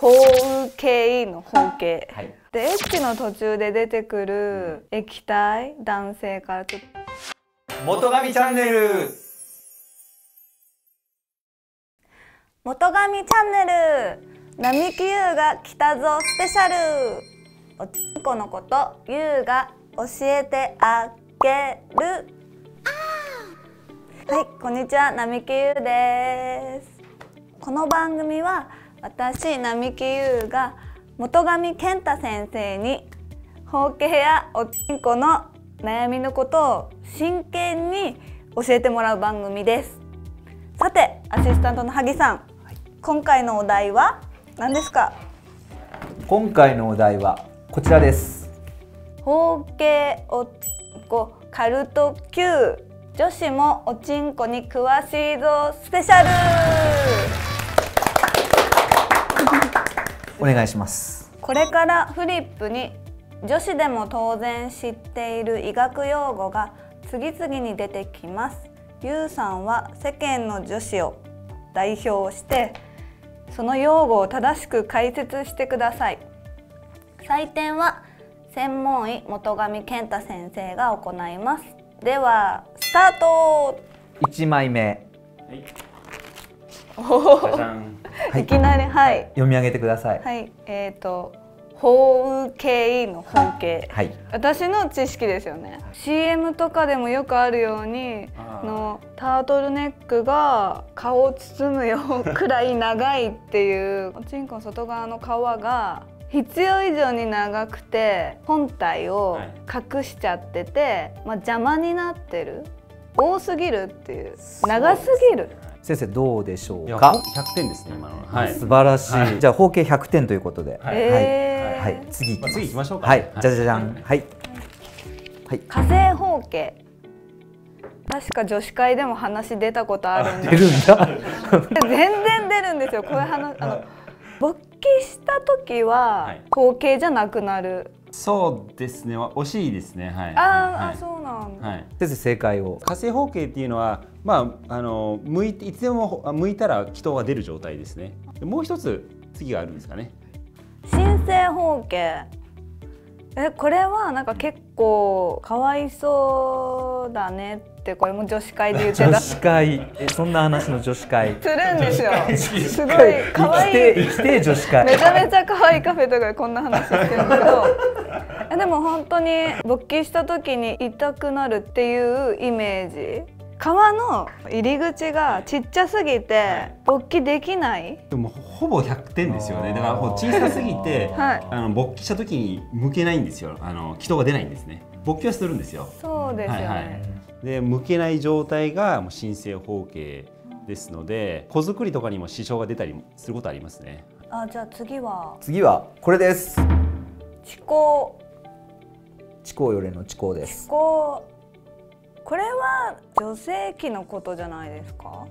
方形の方形、はい、でエッチの途中で出てくる液体男性からちょっと。元神チャンネル。元神チャンネル。並木優が来たぞスペシャル。おちんこのこと優が教えてあげる。はいこんにちは。並木優です。この番組は私並木優が元上健太先生に包茎やおちんこの悩みのことを真剣に教えてもらう番組です。さてアシスタントの萩さん、はい、今回のお題は何ですか？今回のお題はこちらです。包茎おちんこカルト Q 女子もおちんこに詳しいぞ。スペシャルお願いします。これからフリップに女子でも当然知っている医学用語が次々に出てきます。ゆうさんは世間の女子を代表してその用語を正しく解説してください。採点は専門医本上健太先生が行います。ではスタート。1枚目、はいい、きなりはい。読み上げてください。はい。えっ、ー、と法系の本系、はい、私の知識ですよね。CM とかでもよくあるようにのタートルネックが顔を包むよくらい長いっていうおちんこの外側の皮が必要以上に長くて本体を隠しちゃってて、まあ、邪魔になってる。多すぎるっていう。長すぎる先生どうでしょうか？100点ですね今の、は。い、素晴らしい、はい、じゃあ合計100点ということで、はい、えー、はい、次まあ、次行きましょうか、はい、じゃじゃじゃん。はい、はい、火星方形確か女子会でも話出たことあるんで出るんだ。全然出るんですよ。こういう話あの勃起した時は後継じゃなくなる、そうですね。惜しいですね。はい。あ、はい、そうなんはい、先生正解を。火星方形っていうのはまああの向いていつでも向いたら気筒が出る状態ですね。もう一つ次があるんですかね。新生方形。えこれはなんか結構かわいそうだね。ってこれも女子会で言ってた。女子会。えそんな話の女子会。するんですよ。すごい可愛い生きて女子会。めちゃめちゃ可愛いカフェとかでこんな話してるけどでも本当に勃起した時に痛くなるっていうイメージ。皮の入り口がちっちゃすぎて勃起できない？でもほぼ100点ですよね。だから小さすぎて、はい、あの勃起した時に向けないんですよ。あの気筒が出ないんですね。勃起はするんですよ。そうですよね、はいはい、で向けない状態がもう新生包茎ですので子作りとかにも支障が出たりすることありますね。あじゃあ次は？次はこれです。遅行遅行よりの遅行です。遅行これは女性器のことじゃないですか？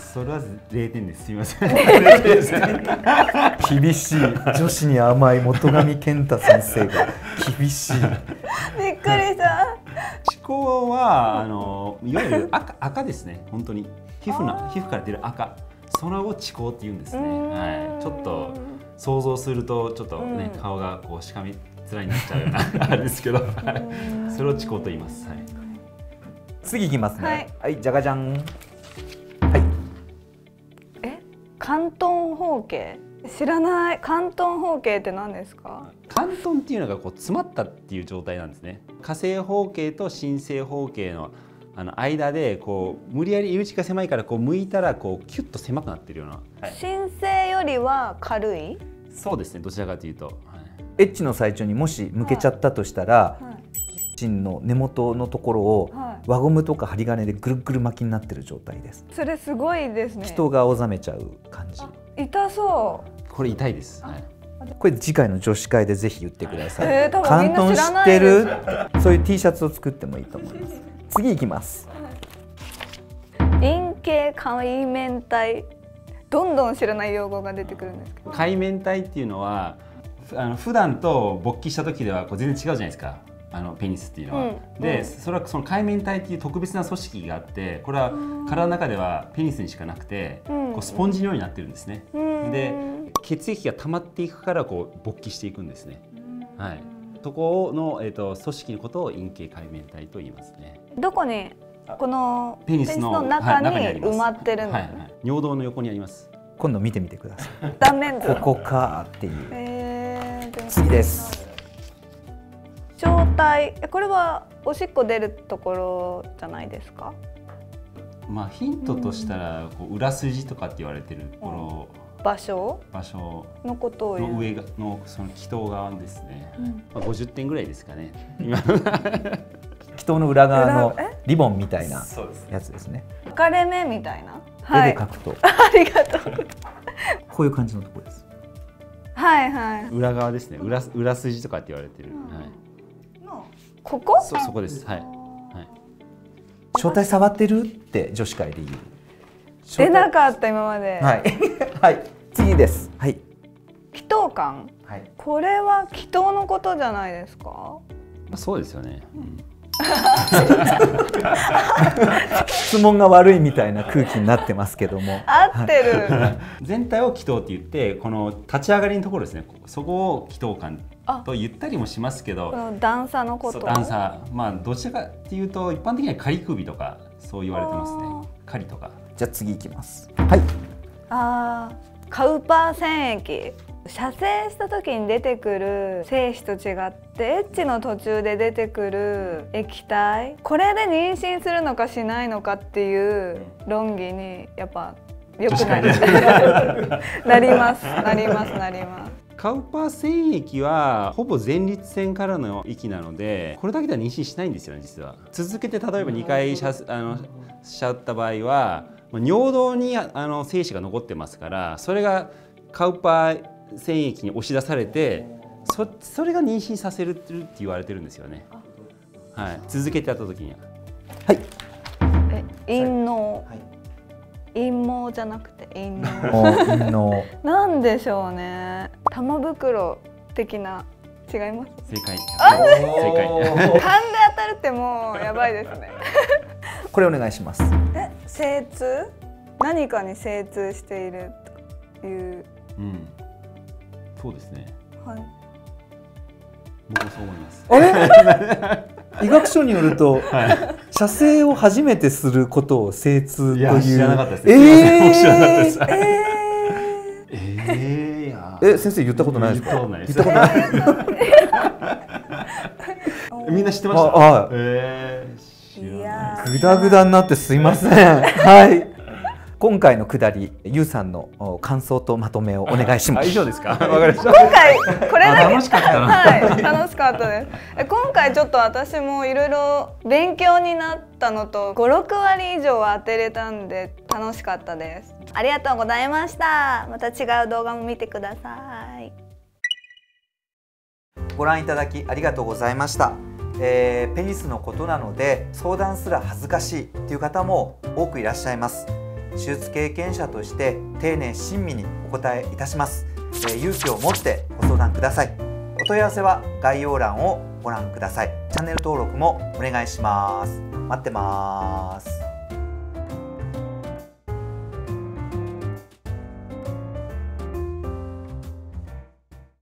それは0点です。すみません。厳しい。女子に甘い本上健太先生が厳しい。びっくりした。思考はあのいわゆる赤赤ですね。本当に。皮膚の皮膚から出る赤。それを痴考って言うんですね。はい。ちょっと想像するとちょっとね、顔がこうしかみ辛いになっちゃうような あれですけど。それを痴考と言います、はい、次いきますね。はい、はい、じゃがじゃんはい。え？関東方形？知らない。関東方形って何ですか？関東っていうのがこう詰まったっていう状態なんですね。火星方形と新星方形のあの間でこう無理やり入り口が狭いからこう向いたらこうキュッと狭くなってるような、はい、新星よりは軽い？そうですね。どちらかというと、エッチの最中にもし向けちゃったとしたら、チンの根元のところを輪ゴムとか針金でぐるぐる巻きになってる状態です。それすごいですね。人が青ざめちゃう感じ。痛そう。これ痛いです。はい、これ次回の女子会でぜひ言ってください。えー、関東知ってる？そういう T シャツを作ってもいいと思います。次行きます。陰茎海面体。どんどん知らない用語が出てくるんですけど。海面体っていうのはあの普段と勃起した時ではこう全然違うじゃないですかあのペニスっていうのは。うん、で、うん、それはその海綿体っていう特別な組織があってこれは体の中ではペニスにしかなくて、こうスポンジのようになってるんですね。で血液が溜まっていくからこう勃起していくんですね。はい、そこの、えーと、組織のことを陰茎海綿体と言いますね。どこにこのペニスの中に埋まってるんです、はいはい、尿道の横にあります。今度見てみてください。断面図。ここかっていう。えー、次です。状態これはおしっこ出るところじゃないですか？まあヒントとしたら、こう裏筋とかって言われてるところ。うん。場所？場所のことをの上がのその祈祷側ですね、うん、まあ、50点ぐらいですかね。今。祈祷の裏側のリボンみたいなやつですね。分かれ目みたいな、はい、絵で描くと。ありがとう。こういう感じのところですはいはい。裏側ですね。裏裏筋とかって言われてる、うん、はい、ここ？そそこです。はい、はい、正体触ってるって女子会で言う。出なかった今まで。はい、はい。次です。はい。祈祷感？はい。これは祈祷のことじゃないですか？まあ、そうですよね。質問が悪いみたいな空気になってますけども。合ってる、全体を祈祷って言ってこの立ち上がりのところですね。そこを祈祷感と言ったりもしますけど。段差のこと。段差。まあどちらかっていうと一般的には仮首とかそう言われてますね。仮とか。じゃあ次いきます。はい。ああカウパー染液射精した時に出てくる。精子と違って。エッチの途中で出てくる。液体。これで妊娠するのかしないのかっていう。論議にやっぱよくなりなります。なります。なります。カウパー染液はほぼ前立腺からの液なのでこれだけでは妊娠しないんですよね実は。続けて例えば2回しゃあのしちゃった場合は尿道にあの精子が残ってますからそれがカウパー染液に押し出されてそそれが妊娠させるって言われてるんですよね。はい、続けてやった時には。はい。え陰嚢、はい、陰毛じゃなくて陰嚢。陰嚢。なんでしょうね。玉袋的な違います？正解。正解。勘で当たるってもうやばいですね。これお願いします。え、精通？何かに精通しているという？うん。そうですね。はい。僕もそう思います。あれ？医学書によると、はい、射精を初めてすることを精通という。知らなかったです。えー、知らなかったです。えー、えー、え先生言ったことないですか？言ったことない。みんな知ってました？はい。えーぐだぐだになってすいません。はい。今回のくだり、ゆうさんの感想とまとめをお願いします。以上ですか？わかりました。今回これだけ楽しかったはい、楽しかったです。今回ちょっと私もいろいろ勉強になったのと、五六割以上は当てれたんで楽しかったです。ありがとうございました。また違う動画も見てください。ご覧いただきありがとうございました。えー、ペニスのことなので相談すら恥ずかしいという方も多くいらっしゃいます。手術経験者として丁寧親身にお答えいたします、えー、勇気を持ってご相談ください。お問い合わせは概要欄をご覧ください。チャンネル登録もお願いします。待ってます。